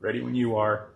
Ready when you are.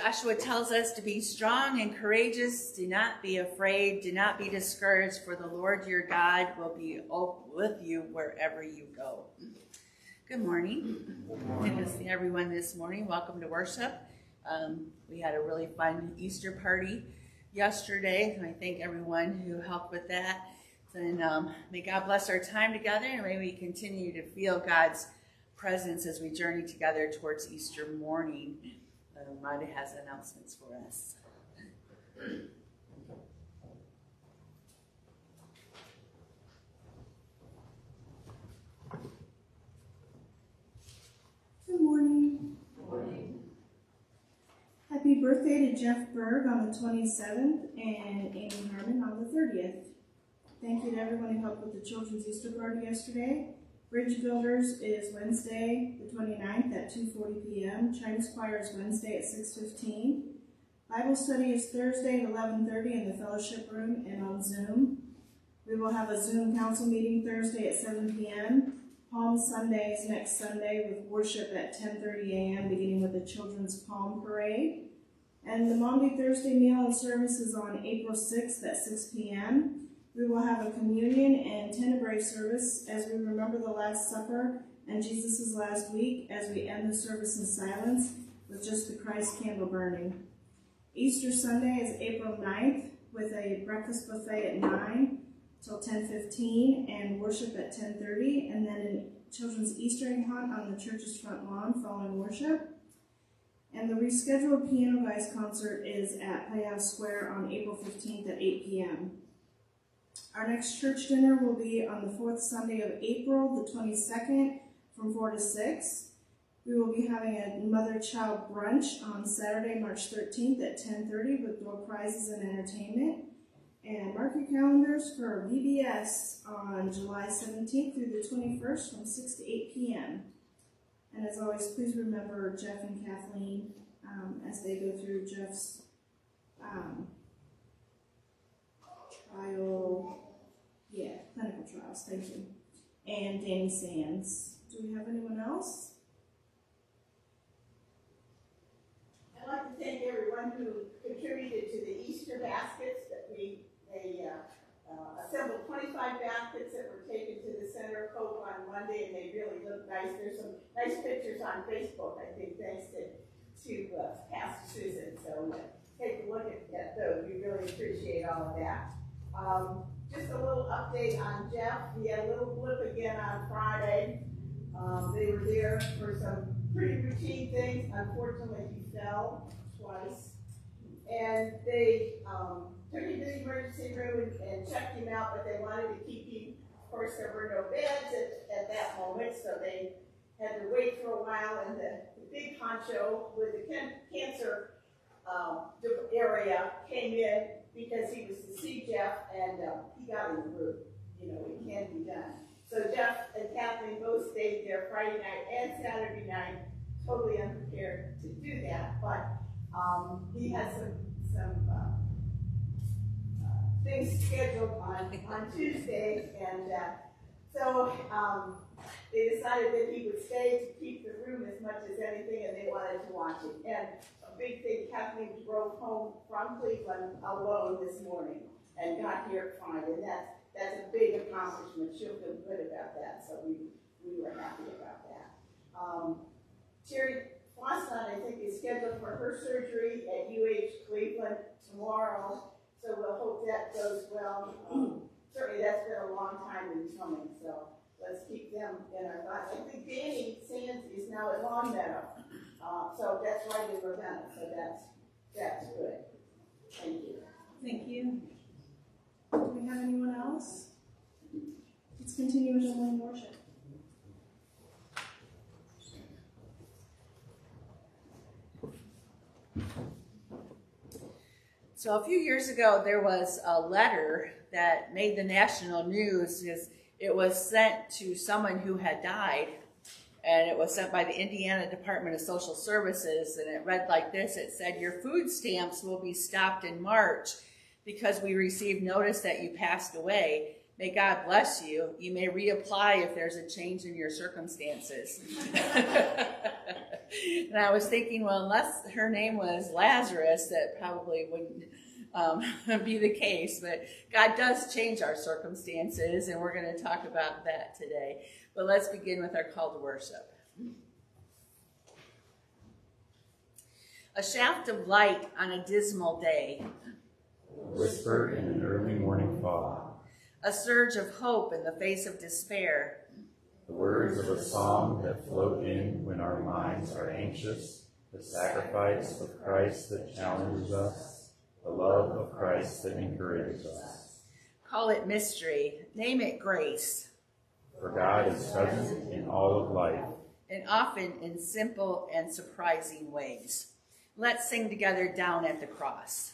Joshua tells us to be strong and courageous. Do not be afraid. Do not be discouraged, for the Lord your God will be with you wherever you go. Good morning. Good morning. Good to see everyone this morning. Welcome to worship. Um, we had a really fun Easter party yesterday, and I thank everyone who helped with that. And um, may God bless our time together, and may we continue to feel God's presence as we journey together towards Easter morning. Marty has announcements for us. Good morning. Good morning. Happy Happy birthday to Jeff Berg on the 27th and Amy Harmon on the 30th. Thank you to everyone who helped with the children's Easter party yesterday. Bridge Builders is Wednesday, the 29th at 2.40 p.m. Chinese Choir is Wednesday at 6.15. Bible study is Thursday at 11.30 in the fellowship room and on Zoom. We will have a Zoom council meeting Thursday at 7 p.m. Palm Sunday is next Sunday with worship at 10.30 a.m. beginning with the Children's Palm Parade. And the Maundy Thursday meal and service is on April 6th at 6 p.m. We will have a communion and tenebrae service as we remember the Last Supper and Jesus' last week as we end the service in silence with just the Christ candle burning. Easter Sunday is April 9th with a breakfast buffet at 9 till 10.15 and worship at 10.30 and then a children's Easter egg hunt on the church's front lawn following worship. And the rescheduled Piano Guys concert is at Playhouse Square on April 15th at 8 p.m. Our next church dinner will be on the fourth Sunday of April, the 22nd, from 4 to 6. We will be having a mother-child brunch on Saturday, March 13th at 10.30 with door prizes and entertainment. And mark your calendars for VBS on July 17th through the 21st from 6 to 8 p.m. And as always, please remember Jeff and Kathleen um, as they go through Jeff's um, thank you. And Danny Sands. Do we have anyone else? I'd like to thank everyone who contributed to the Easter baskets that we, they uh, uh, assembled 25 baskets that were taken to the center of Hope on Monday, and they really look nice. There's some nice pictures on Facebook, I think, thanks to, to uh, Pastor Susan. So uh, take a look at, at those. We really appreciate all of that. Um, just a little update on Jeff. He had a little blip again on Friday. Um, they were there for some pretty routine things. Unfortunately, he fell twice. And they um, took him to the emergency room and, and, checked him out, but they wanted to keep him. Of course, there were no beds at, at that moment, so they had to wait for a while. And the, the big honcho with the can cancer um, area came in because he was to see Jeff, and um, he got in the room. You know, it can be done. So Jeff and Kathleen both stayed there Friday night and Saturday night, totally unprepared to do that. But um, he has some some uh, uh, things scheduled on on Tuesday, and uh, so um, they decided that he would stay to keep the room as much as anything, and they wanted to watch it. And a big thing, Kathleen drove home from Cleveland alone this morning and got here fine, and that's that's a big accomplishment. She'll feel good about that. So we, we were happy about that. Um, Terry Fosson, I think, is scheduled for her surgery at UH Cleveland tomorrow. So we'll hope that goes well. Um, certainly that's been a long time in coming. So let's keep them in our thoughts. I think Danny Sands is now at Longmeadow. Uh, so that's right in Ravenna. So that's, that's good. Thank you. Thank you. Do we have anyone else? Let's continue with the morning worship. So a few years ago, there was a letter that made the national news is it was sent to someone who had died and it was sent by the Indiana Department of Social Services and it read like this. It said, your food stamps will be stopped in March because we received notice that you passed away. May God bless you. You may reapply if there's a change in your circumstances. and I was thinking, well, unless her name was Lazarus, that probably wouldn't um, be the case. But God does change our circumstances, and we're going to talk about that today. But let's begin with our call to worship. A shaft of light on a dismal day whispered in an early morning fog. A surge of hope in the face of despair. The words of a song that float in when our minds are anxious, the sacrifice of Christ that challenges us, the love of Christ that encourages us. Call it mystery, name it grace. For God is present in all of life, and often in simple and surprising ways. Let's sing together down at the cross.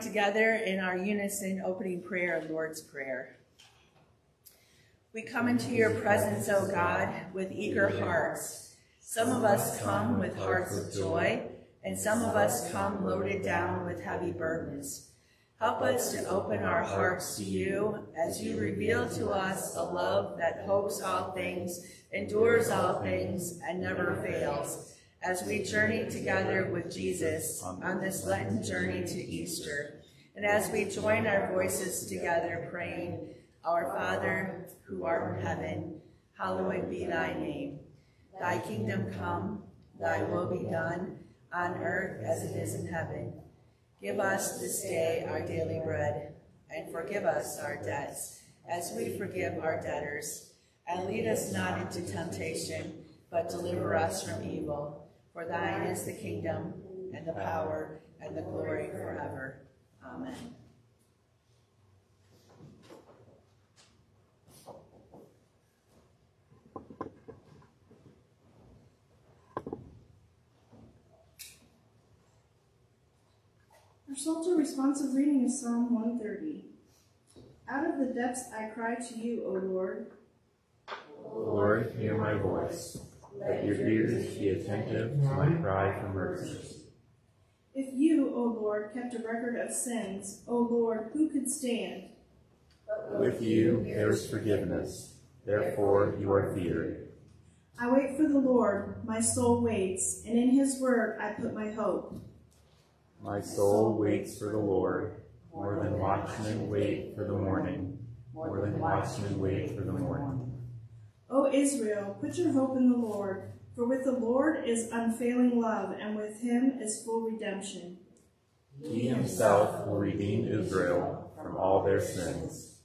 Together in our unison opening prayer, Lord's Prayer. We come into your presence, O God, with eager hearts. Some of us come with hearts of joy, and some of us come loaded down with heavy burdens. Help us to open our hearts to you as you reveal to us a love that hopes all things, endures all things, and never fails as we journey together with Jesus on this Lenten journey to Easter. And as we join our voices together praying, Our Father, who art in heaven, hallowed be thy name. Thy kingdom come, thy will be done, on earth as it is in heaven. Give us this day our daily bread, and forgive us our debts, as we forgive our debtors. And lead us not into temptation, but deliver us from evil. For thine is the kingdom, and the power, and the glory forever. Amen. Our Psalter responsive reading is Psalm 130. Out of the depths I cry to you, O Lord. Lord, hear my voice. Let your ears be attentive to my cry for mercy. If you, O Lord, kept a record of sins, O Lord, who could stand? With you there is forgiveness, therefore you are feared. I wait for the Lord, my soul waits, and in his word I put my hope. My soul waits for the Lord, more than watchmen wait for the morning, more than watchmen wait for the morning. O Israel, put your hope in the Lord, for with the Lord is unfailing love, and with him is full redemption. He himself will redeem Israel from all their sins.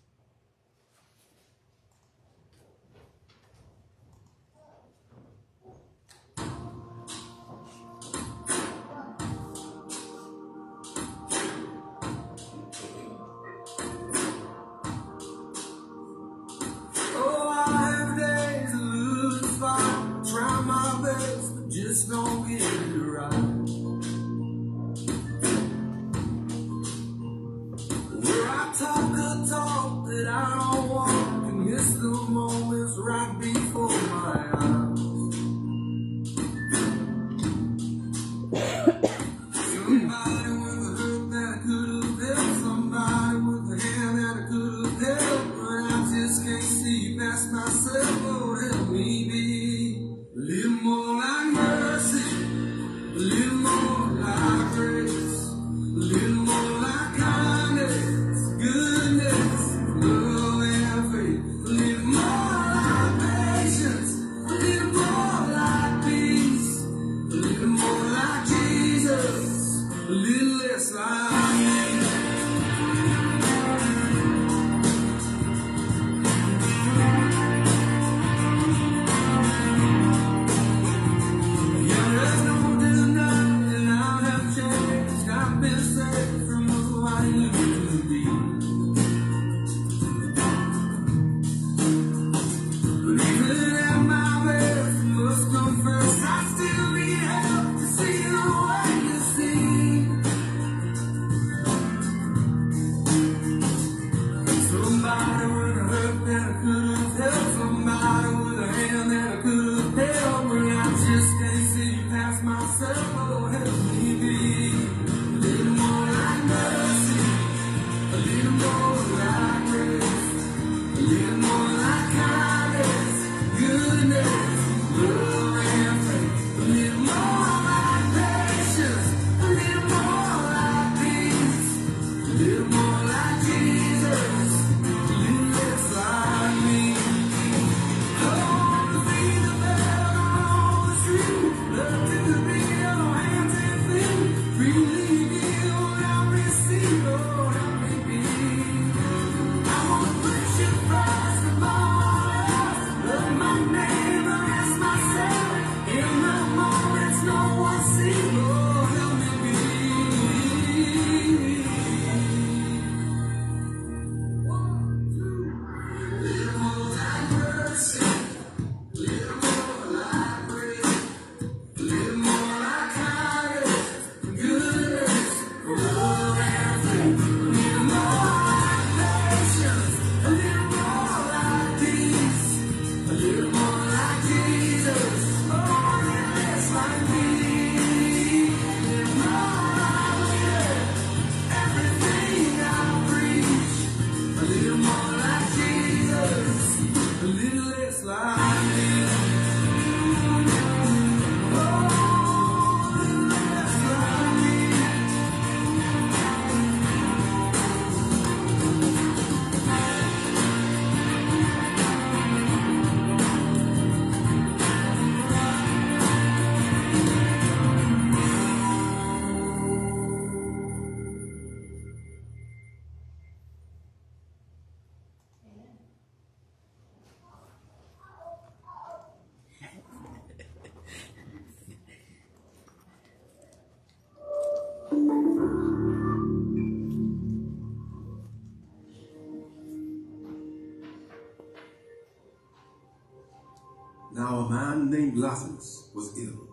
Lazarus was ill.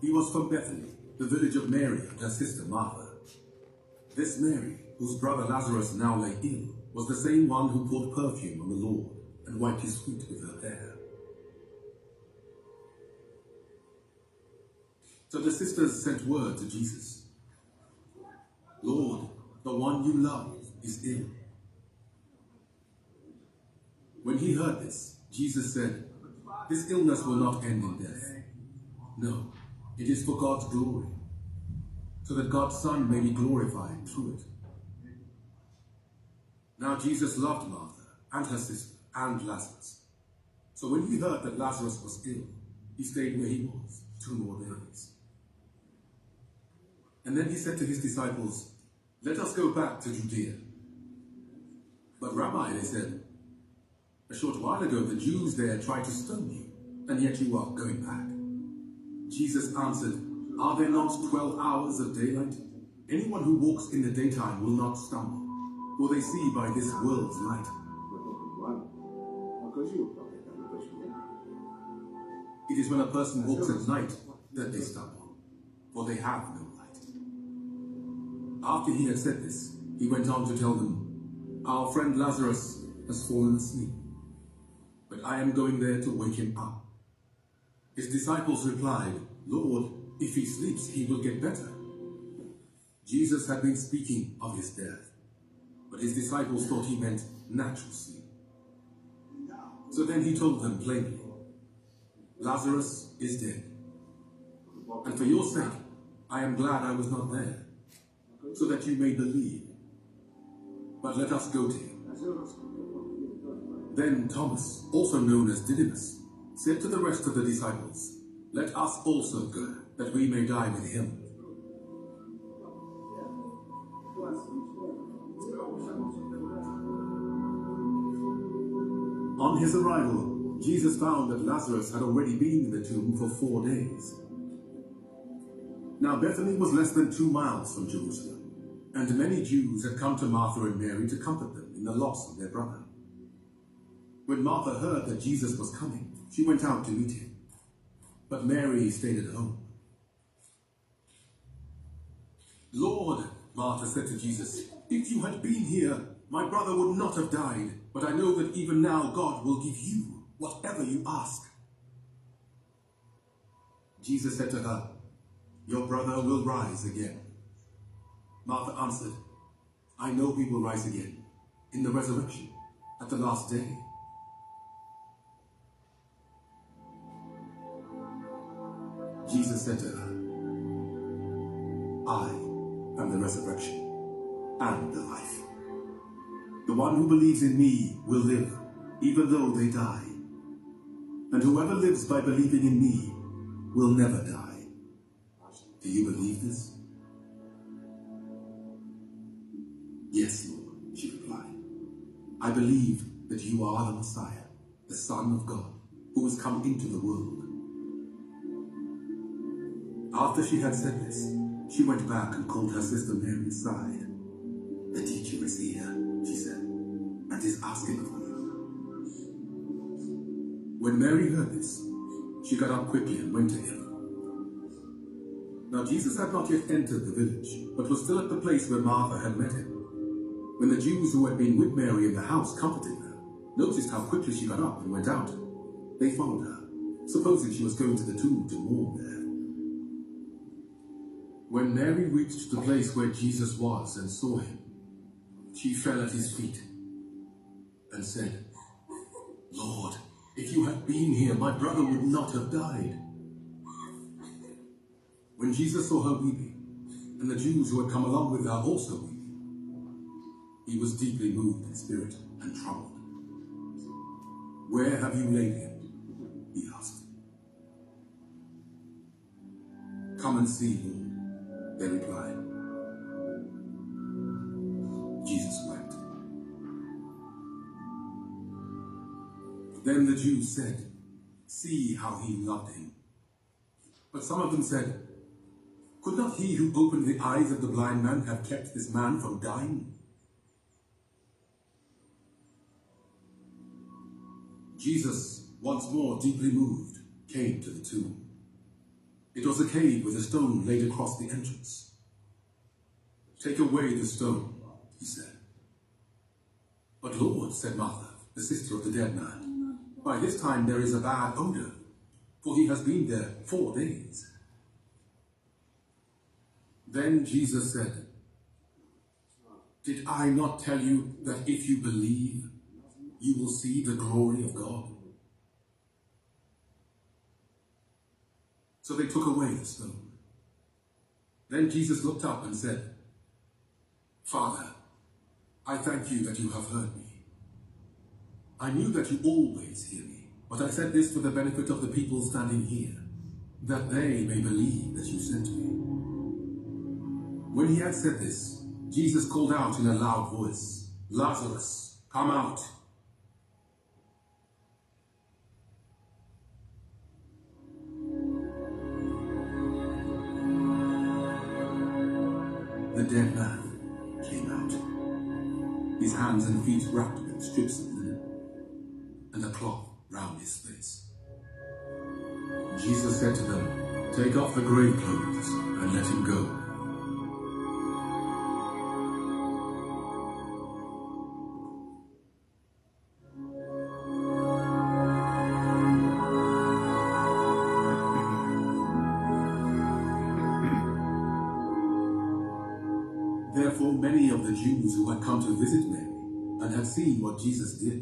He was from Bethany, the village of Mary and her sister Martha. This Mary, whose brother Lazarus now lay ill, was the same one who poured perfume on the Lord and wiped his feet with her hair. So the sisters sent word to Jesus Lord, the one you love is ill. When he heard this, Jesus said, this illness will not end in death. No, it is for God's glory, so that God's Son may be glorified through it. Now Jesus loved Martha and her sister and Lazarus. So when he heard that Lazarus was ill, he stayed where he was two more days. And then he said to his disciples, Let us go back to Judea. But Rabbi, they said, a short while ago the Jews there tried to stone you, and yet you are going back. Jesus answered, Are there not twelve hours of daylight? Anyone who walks in the daytime will not stumble, for they see by this world's light. It is when a person walks at night that they stumble, for they have no light. After he had said this, he went on to tell them, Our friend Lazarus has fallen asleep, I am going there to wake him up. His disciples replied, Lord, if he sleeps, he will get better. Jesus had been speaking of his death, but his disciples thought he meant natural sleep. So then he told them plainly, Lazarus is dead. And for your sake, I am glad I was not there, so that you may believe. But let us go to him. Then Thomas, also known as Didymus, said to the rest of the disciples, Let us also go, that we may die with him. On his arrival, Jesus found that Lazarus had already been in the tomb for four days. Now Bethany was less than two miles from Jerusalem, and many Jews had come to Martha and Mary to comfort them in the loss of their brother. When Martha heard that Jesus was coming, she went out to meet him, but Mary stayed at home. Lord, Martha said to Jesus, if you had been here, my brother would not have died, but I know that even now God will give you whatever you ask. Jesus said to her, Your brother will rise again. Martha answered, I know he will rise again in the resurrection at the last day. Jesus said to her, I am the resurrection and the life. The one who believes in me will live, even though they die. And whoever lives by believing in me will never die. Do you believe this? Yes, Lord, she replied. I believe that you are the Messiah, the Son of God, who has come into the world. After she had said this, she went back and called her sister Mary aside. The teacher is here, she said, and is asking for you. When Mary heard this, she got up quickly and went to him. Now Jesus had not yet entered the village, but was still at the place where Martha had met him. When the Jews who had been with Mary in the house comforted her, noticed how quickly she got up and went out, they followed her, supposing she was going to the tomb to mourn there. When Mary reached the place where Jesus was and saw him, she fell at his feet and said, Lord, if you had been here, my brother would not have died. When Jesus saw her weeping, and the Jews who had come along with her also weeping, he was deeply moved in spirit and troubled. Where have you laid him? He asked. Come and see, Lord, they replied. Jesus wept. Then the Jews said, See how he loved him. But some of them said, Could not he who opened the eyes of the blind man have kept this man from dying? Jesus, once more deeply moved, came to the tomb. It was a cave with a stone laid across the entrance. Take away the stone, he said. But Lord, said Martha, the sister of the dead man, by this time there is a bad odor, for he has been there four days. Then Jesus said, Did I not tell you that if you believe, you will see the glory of God? So they took away the stone. Then Jesus looked up and said, Father, I thank you that you have heard me. I knew that you always hear me, but I said this for the benefit of the people standing here, that they may believe that you sent me. When he had said this, Jesus called out in a loud voice, Lazarus, come out. The dead man came out, his hands and feet wrapped in strips of linen, and a cloth round his face. Jesus said to them, Take off the grave clothes and let him go. Jesus did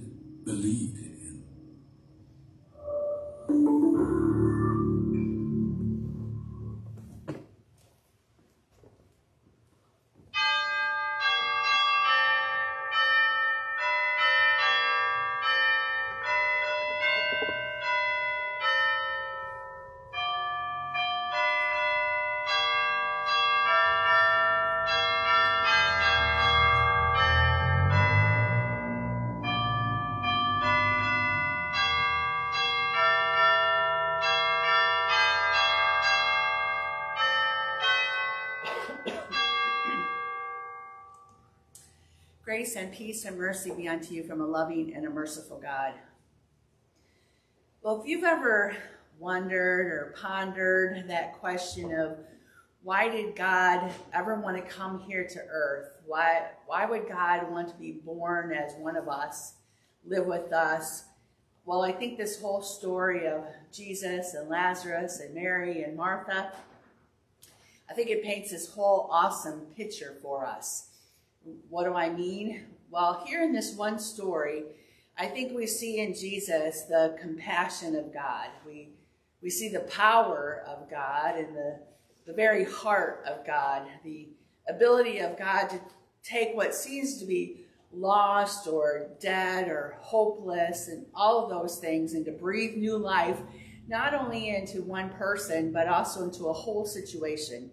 Grace and peace and mercy be unto you from a loving and a merciful God. Well, if you've ever wondered or pondered that question of why did God ever want to come here to earth? Why, why would God want to be born as one of us, live with us? Well, I think this whole story of Jesus and Lazarus and Mary and Martha, I think it paints this whole awesome picture for us. What do I mean? Well, here in this one story, I think we see in Jesus the compassion of God. We, we see the power of God and the, the very heart of God, the ability of God to take what seems to be lost or dead or hopeless and all of those things and to breathe new life, not only into one person, but also into a whole situation.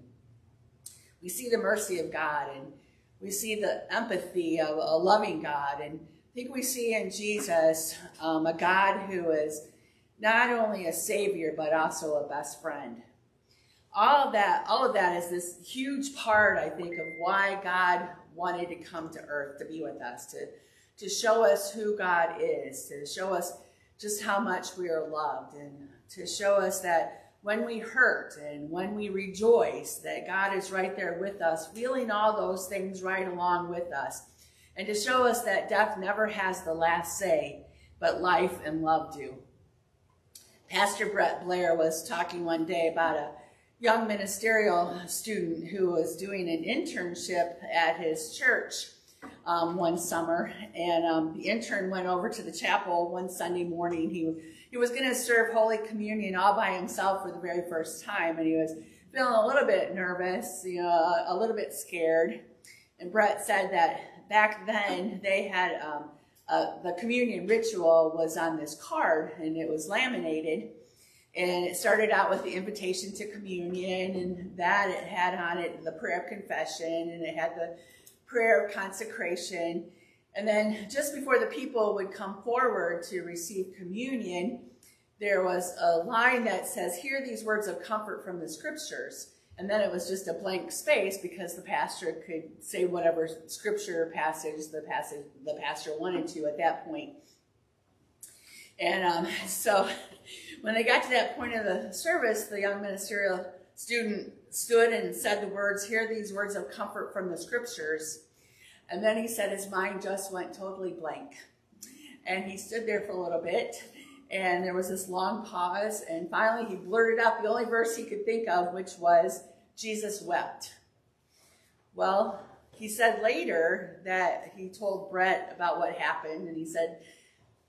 We see the mercy of God and we see the empathy of a loving God. And I think we see in Jesus um, a God who is not only a savior, but also a best friend. All of that, all of that is this huge part, I think, of why God wanted to come to earth to be with us, to, to show us who God is, to show us just how much we are loved, and to show us that when we hurt and when we rejoice, that God is right there with us, feeling all those things right along with us. And to show us that death never has the last say, but life and love do. Pastor Brett Blair was talking one day about a young ministerial student who was doing an internship at his church um, one summer. And um, the intern went over to the chapel one Sunday morning. He, he was going to serve Holy Communion all by himself for the very first time. And he was feeling a little bit nervous, you know, a little bit scared. And Brett said that back then they had um, uh, the communion ritual was on this card and it was laminated. And it started out with the invitation to communion and that it had on it the prayer of confession and it had the prayer of consecration. And then just before the people would come forward to receive communion, there was a line that says, hear these words of comfort from the scriptures. And then it was just a blank space because the pastor could say whatever scripture passage the passage the pastor wanted to at that point. And um, so when they got to that point of the service, the young ministerial student stood and said the words, hear these words of comfort from the scriptures. And then he said his mind just went totally blank. And he stood there for a little bit and there was this long pause and finally he blurted out the only verse he could think of, which was, Jesus wept. Well, he said later that he told Brett about what happened and he said,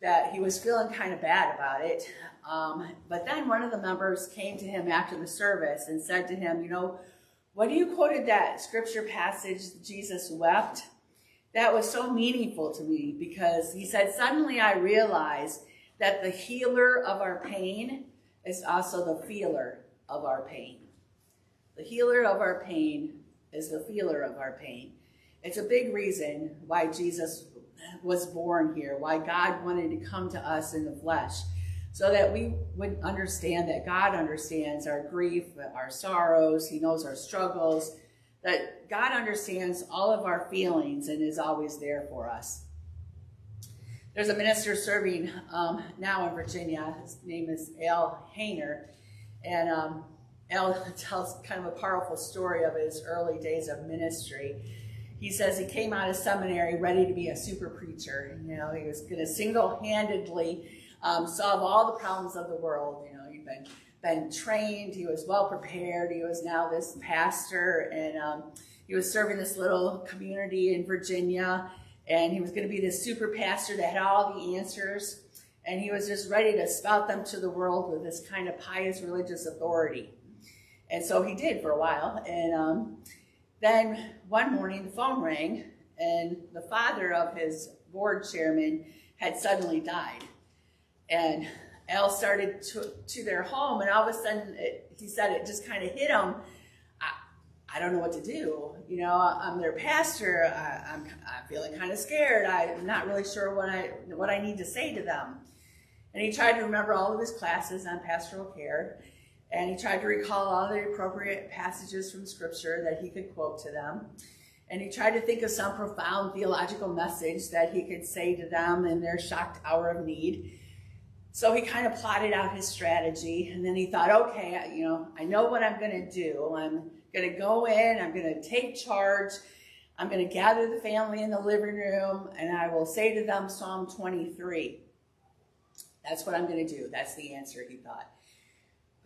that he was feeling kind of bad about it. Um, but then one of the members came to him after the service and said to him, You know, when you quoted that scripture passage, Jesus wept, that was so meaningful to me because he said, Suddenly I realized that the healer of our pain is also the feeler of our pain. The healer of our pain is the feeler of our pain. It's a big reason why Jesus was born here, why God wanted to come to us in the flesh, so that we would understand that God understands our grief, our sorrows, He knows our struggles, that God understands all of our feelings and is always there for us. There's a minister serving um, now in Virginia. His name is Al Hayner. And um, Al tells kind of a powerful story of his early days of ministry. He says he came out of seminary ready to be a super preacher. You know, he was going to single-handedly um, solve all the problems of the world. You know, he'd been been trained. He was well prepared. He was now this pastor, and um, he was serving this little community in Virginia. And he was going to be this super pastor that had all the answers. And he was just ready to spout them to the world with this kind of pious religious authority. And so he did for a while. And um, then one morning the phone rang, and the father of his board chairman had suddenly died. And Al started to, to their home, and all of a sudden, it, he said it just kind of hit him. I, don't know what to do. You know, I'm their pastor. I, I'm, I'm feeling kind of scared. I'm not really sure what I what I need to say to them. And he tried to remember all of his classes on pastoral care, and he tried to recall all the appropriate passages from Scripture that he could quote to them. And he tried to think of some profound theological message that he could say to them in their shocked hour of need. So he kind of plotted out his strategy, and then he thought, okay, you know, I know what I'm going to do. I'm going to go in, I'm going to take charge, I'm going to gather the family in the living room, and I will say to them Psalm 23. That's what I'm going to do. That's the answer, he thought.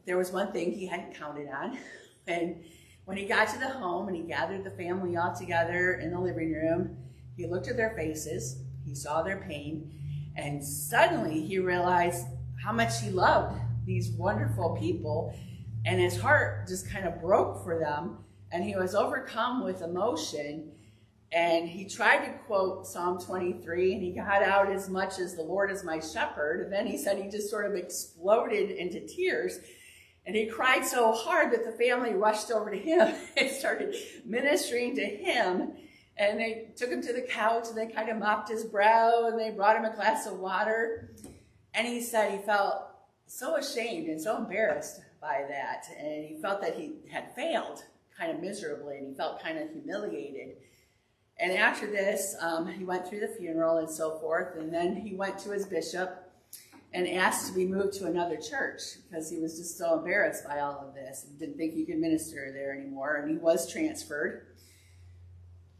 There was one thing he hadn't counted on. And when he got to the home and he gathered the family all together in the living room, he looked at their faces, he saw their pain, and suddenly he realized how much he loved these wonderful people. And his heart just kind of broke for them. And he was overcome with emotion. And he tried to quote Psalm 23, and he got out as much as the Lord is my shepherd. And then he said he just sort of exploded into tears. And he cried so hard that the family rushed over to him and started ministering to him. And they took him to the couch and they kind of mopped his brow and they brought him a glass of water. And he said he felt so ashamed and so embarrassed by that. And he felt that he had failed kind of miserably and he felt kind of humiliated. And after this, um, he went through the funeral and so forth. And then he went to his bishop and asked to be moved to another church because he was just so embarrassed by all of this and didn't think he could minister there anymore. And he was transferred.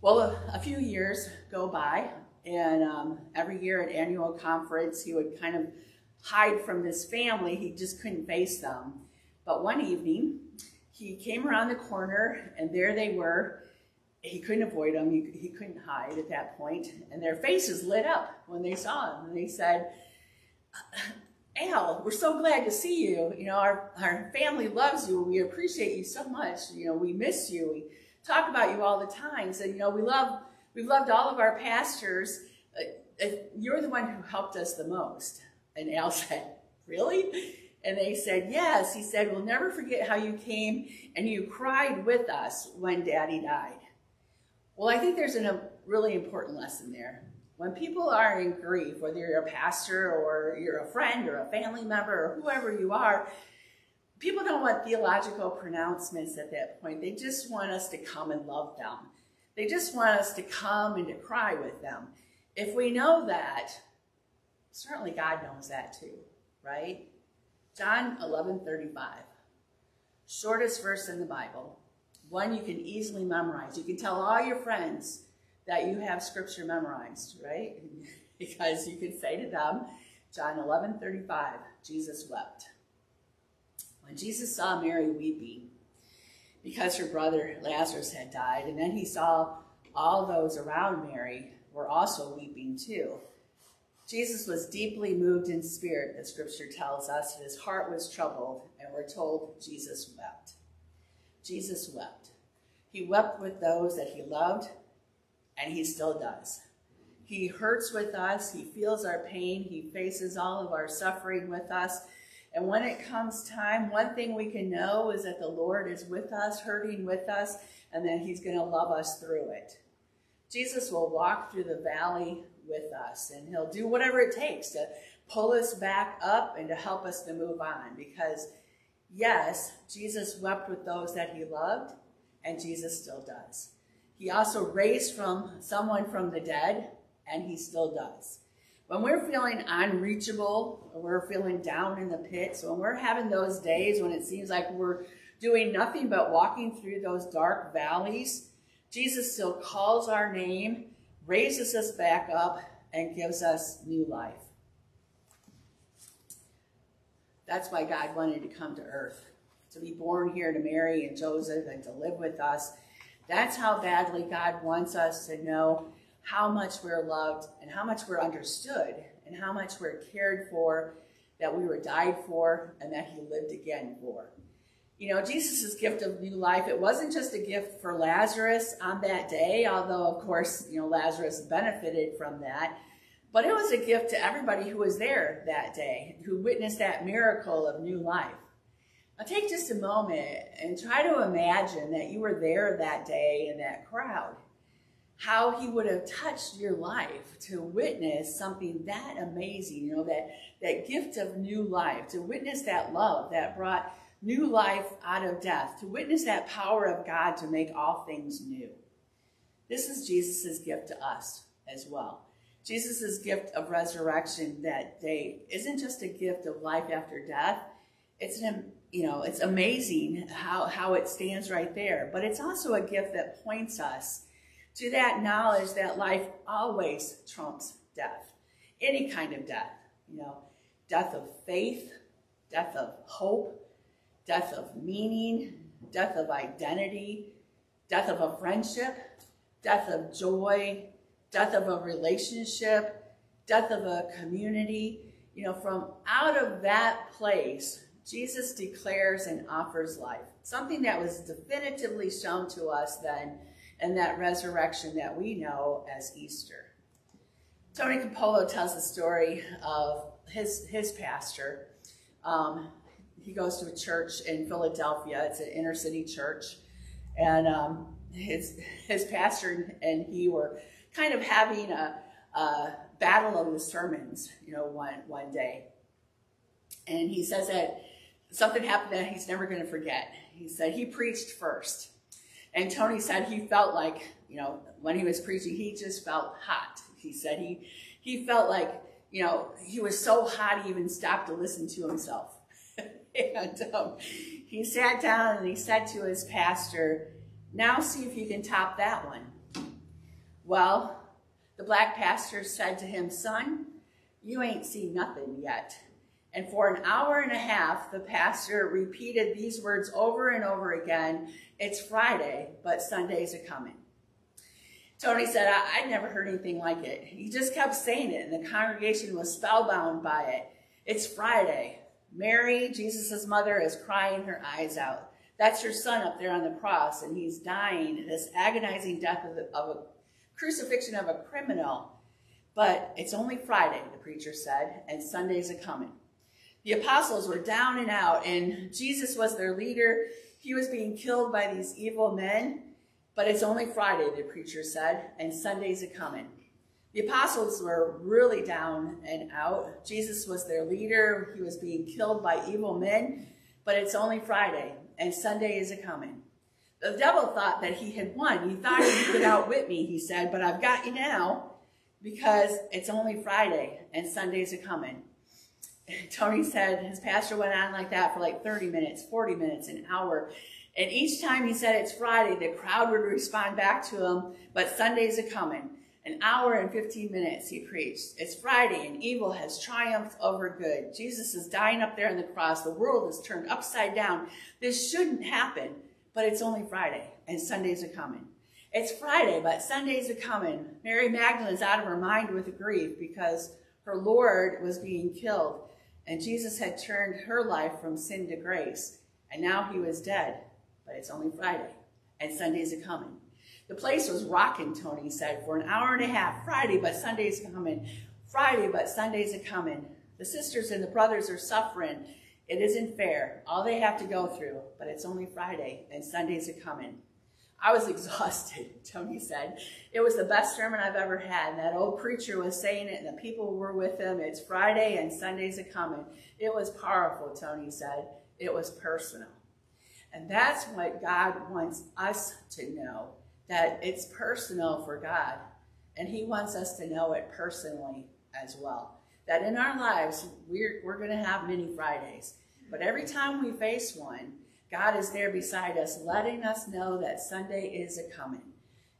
Well, a, a few years go by, and um, every year at annual conference, he would kind of hide from this family. He just couldn't face them. But one evening, he came around the corner, and there they were. He couldn't avoid them. He, he couldn't hide at that point. And their faces lit up when they saw him. And they said, Al, we're so glad to see you. You know, our, our family loves you. We appreciate you so much. You know, we miss you. We, talk about you all the time. So, you know, we love, we've loved all of our pastors. Uh, uh, you're the one who helped us the most. And Al said, really? And they said, yes. He said, we'll never forget how you came and you cried with us when daddy died. Well, I think there's a really important lesson there. When people are in grief, whether you're a pastor or you're a friend or a family member or whoever you are, people don't want theological pronouncements at that point. They just want us to come and love them. They just want us to come and to cry with them. If we know that, certainly God knows that too, right? John 11, 35. Shortest verse in the Bible. One you can easily memorize. You can tell all your friends that you have scripture memorized, right? because you can say to them, John 11, 35, Jesus wept. When Jesus saw Mary weeping because her brother Lazarus had died, and then he saw all those around Mary were also weeping too. Jesus was deeply moved in spirit, the scripture tells us, and his heart was troubled, and we're told Jesus wept. Jesus wept. He wept with those that he loved, and he still does. He hurts with us, he feels our pain, he faces all of our suffering with us. And when it comes time, one thing we can know is that the Lord is with us, hurting with us, and that he's going to love us through it. Jesus will walk through the valley with us, and he'll do whatever it takes to pull us back up and to help us to move on. Because, yes, Jesus wept with those that he loved, and Jesus still does. He also raised from someone from the dead, and he still does. When we're feeling unreachable, or we're feeling down in the pits, when we're having those days when it seems like we're doing nothing but walking through those dark valleys, Jesus still calls our name, raises us back up, and gives us new life. That's why God wanted to come to earth, to be born here to Mary and Joseph and to live with us. That's how badly God wants us to know how much we're loved and how much we're understood and how much we're cared for, that we were died for, and that he lived again for. You know, Jesus' gift of new life, it wasn't just a gift for Lazarus on that day, although, of course, you know, Lazarus benefited from that. But it was a gift to everybody who was there that day, who witnessed that miracle of new life. Now take just a moment and try to imagine that you were there that day in that crowd. How he would have touched your life to witness something that amazing, you know, that, that gift of new life, to witness that love that brought new life out of death, to witness that power of God to make all things new. This is Jesus' gift to us as well. Jesus' gift of resurrection that day isn't just a gift of life after death. It's an, you know, it's amazing how, how it stands right there, but it's also a gift that points us to that knowledge that life always trumps death. Any kind of death, you know, death of faith, death of hope, death of meaning, death of identity, death of a friendship, death of joy, death of a relationship, death of a community. You know, from out of that place, Jesus declares and offers life. Something that was definitively shown to us then in that resurrection that we know as Easter. Tony Campolo tells the story of his, his pastor. Um, he goes to a church in Philadelphia. It's an inner city church. And um, his, his pastor and he were kind of having a, a battle of the sermons, you know, one, one day. And he says that something happened that he's never going to forget. He said he preached first. And Tony said he felt like, you know, when he was preaching, he just felt hot. He said he, he felt like, you know, he was so hot he even stopped to listen to himself. and um, he sat down and he said to his pastor, now see if you can top that one. Well, the black pastor said to him, son, you ain't seen nothing yet. And for an hour and a half, the pastor repeated these words over and over again. It's Friday, but Sunday's are coming. Tony said, I, would never heard anything like it. He just kept saying it, and the congregation was spellbound by it. It's Friday. Mary, Jesus' mother, is crying her eyes out. That's her son up there on the cross, and he's dying this agonizing death of, the, of a crucifixion of a criminal. But it's only Friday, the preacher said, and Sunday's a coming. The apostles were down and out, and Jesus was their leader. He was being killed by these evil men. But it's only Friday, the preacher said, and Sunday's a coming. The apostles were really down and out. Jesus was their leader. He was being killed by evil men. But it's only Friday, and Sunday is a coming. The devil thought that he had won. He thought he could outwit me, he said, but I've got you now because it's only Friday and Sunday's a coming. Tony said his pastor went on like that for like 30 minutes, 40 minutes, an hour. And each time he said it's Friday, the crowd would respond back to him, but Sunday's a coming. An hour and 15 minutes he preached. It's Friday and evil has triumphed over good. Jesus is dying up there on the cross. The world is turned upside down. This shouldn't happen, but it's only Friday and Sundays are coming. It's Friday, but Sundays are coming. Mary Magdalene's out of her mind with grief because Her Lord was being killed, and Jesus had turned her life from sin to grace, and now he was dead. But it's only Friday, and Sunday's a coming. The place was rocking, Tony said, for an hour and a half. Friday, but Sunday's coming. Friday, but Sunday's a coming. The sisters and the brothers are suffering. It isn't fair. All they have to go through, but it's only Friday, and Sunday's a coming. I was exhausted, Tony said. It was the best sermon I've ever had. That old preacher was saying it, and the people were with him. It's Friday, and Sunday's a coming. It was powerful, Tony said. It was personal. And that's what God wants us to know, that it's personal for God. And he wants us to know it personally as well. That in our lives, we're, we're going to have many Fridays. But every time we face one, God is there beside us, letting us know that Sunday is a coming.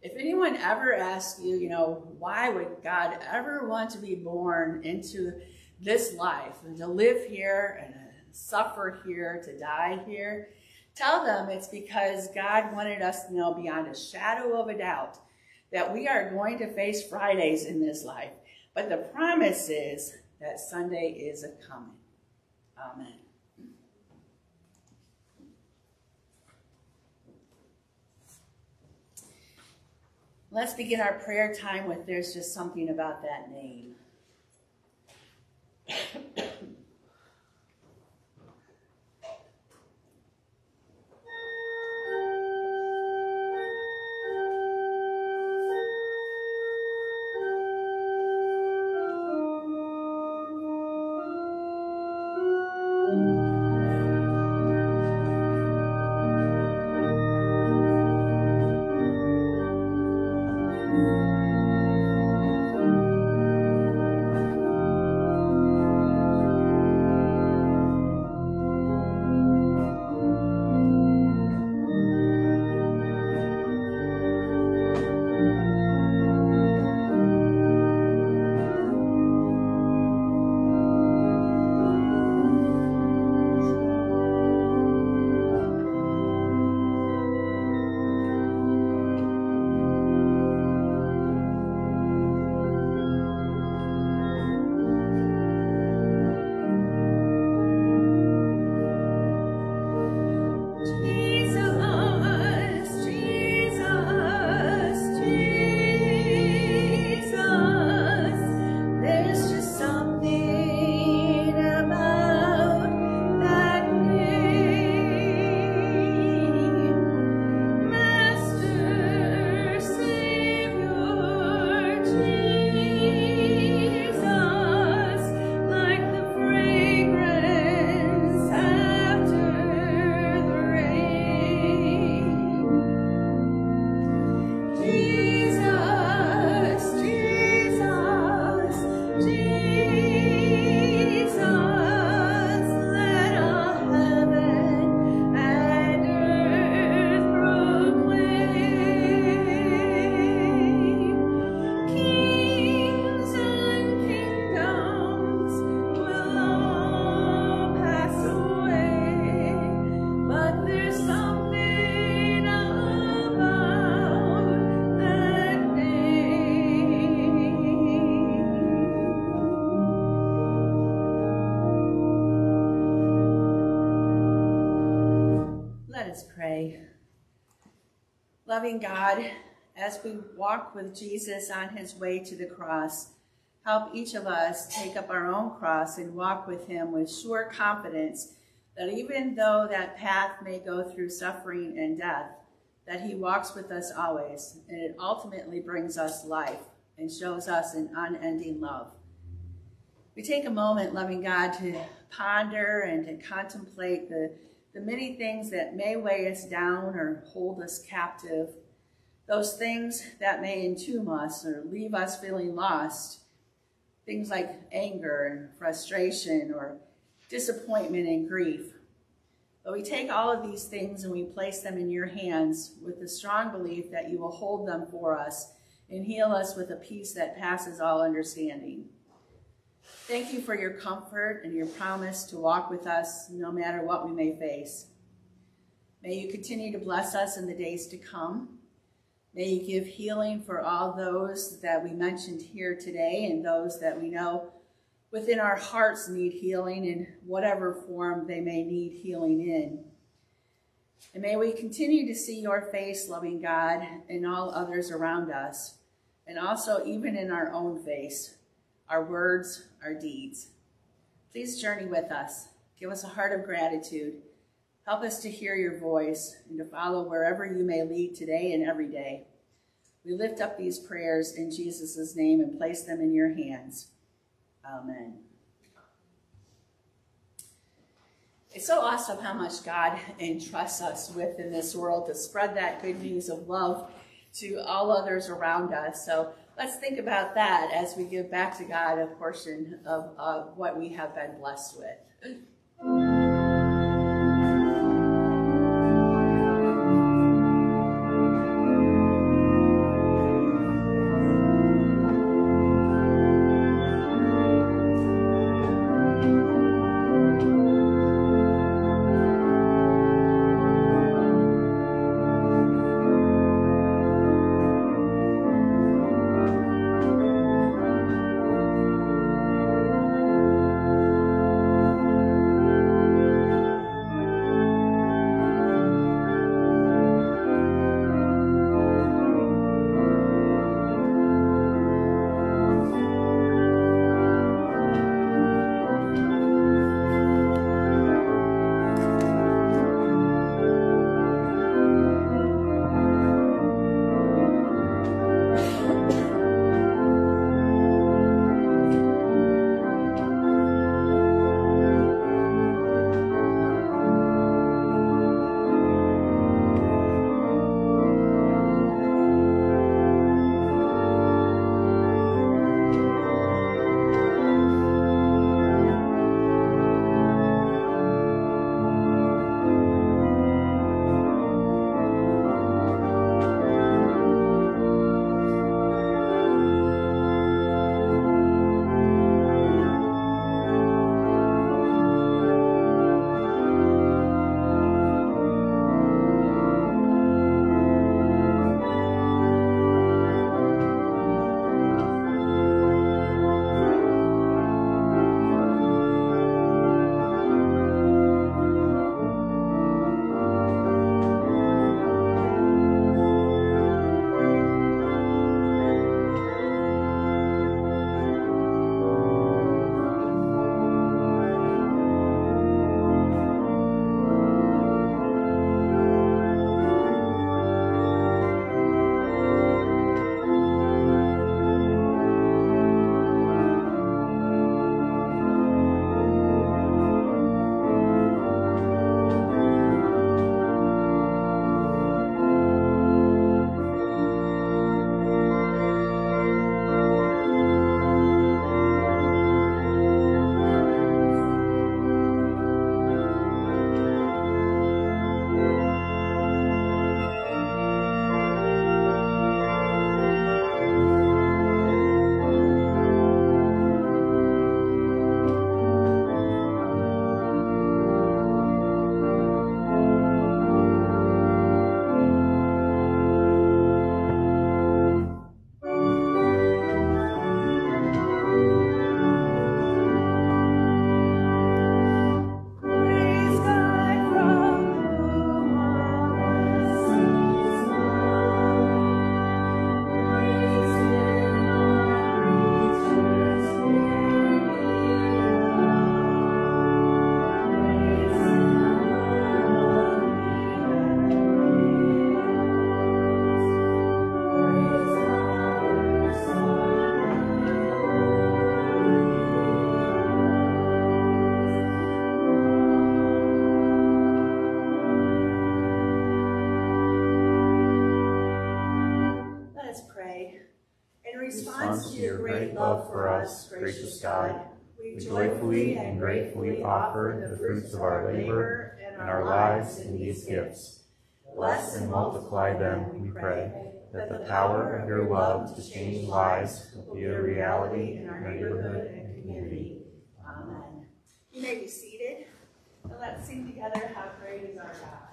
If anyone ever asks you, you know, why would God ever want to be born into this life and to live here and suffer here, to die here, tell them it's because God wanted us to know beyond a shadow of a doubt that we are going to face Fridays in this life. But the promise is that Sunday is a coming. Amen. Let's begin our prayer time with there's just something about that name. Loving God, as we walk with Jesus on his way to the cross, help each of us take up our own cross and walk with him with sure confidence that even though that path may go through suffering and death, that he walks with us always, and it ultimately brings us life and shows us an unending love. We take a moment, loving God, to ponder and to contemplate the the many things that may weigh us down or hold us captive, those things that may entomb us or leave us feeling lost, things like anger and frustration or disappointment and grief. But we take all of these things and we place them in your hands with the strong belief that you will hold them for us and heal us with a peace that passes all understanding. Thank you for your comfort and your promise to walk with us no matter what we may face. May you continue to bless us in the days to come. May you give healing for all those that we mentioned here today and those that we know within our hearts need healing in whatever form they may need healing in. And may we continue to see your face, loving God, in all others around us, and also even in our own face, our words, our deeds. Please journey with us. Give us a heart of gratitude. Help us to hear your voice and to follow wherever you may lead today and every day. We lift up these prayers in Jesus' name and place them in your hands. Amen. It's so awesome how much God entrusts us with in this world to spread that good news of love to all others around us. So let's think about that as we give back to God a portion of uh, what we have been blessed with. The fruits of our labor and our lives in these gifts. Bless and multiply them, we pray, that the power of your love to change lives will be a reality in our neighborhood and community. Amen. You may be seated, and let's sing together, How Great is Our God.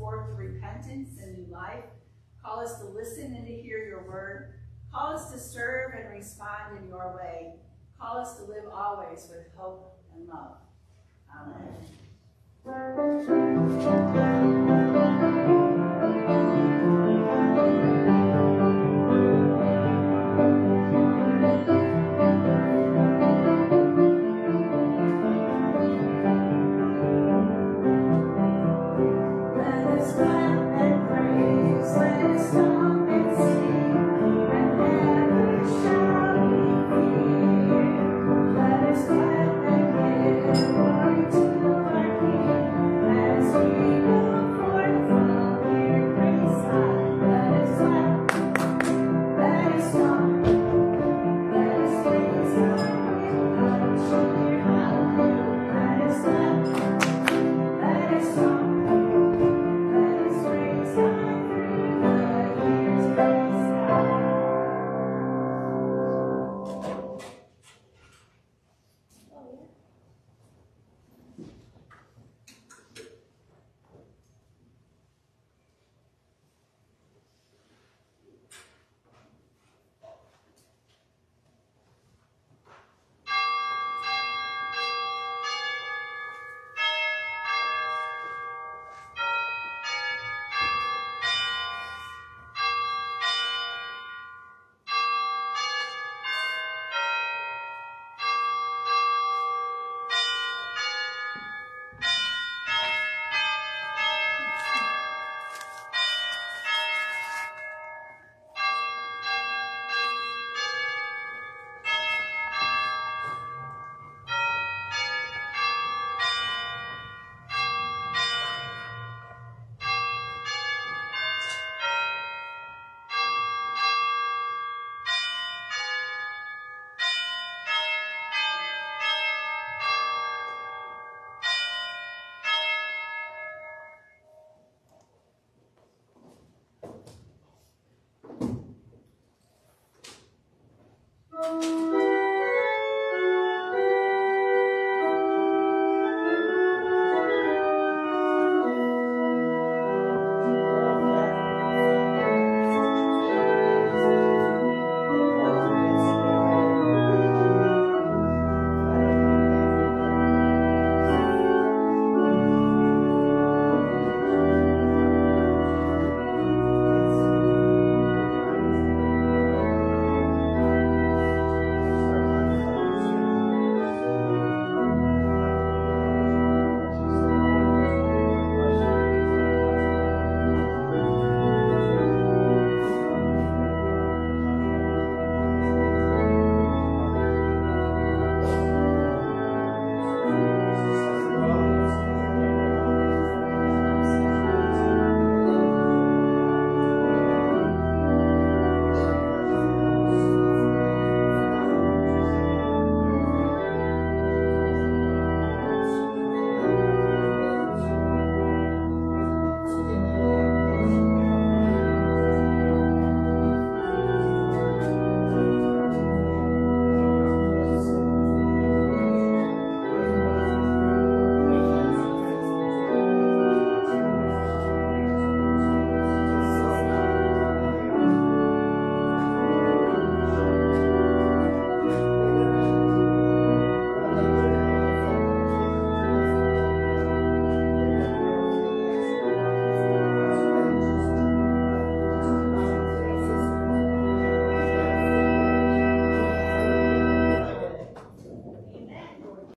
Forth repentance and new life. Call us to listen and to hear your word. Call us to serve and respond in your way. Call us to live always with hope and love. Amen.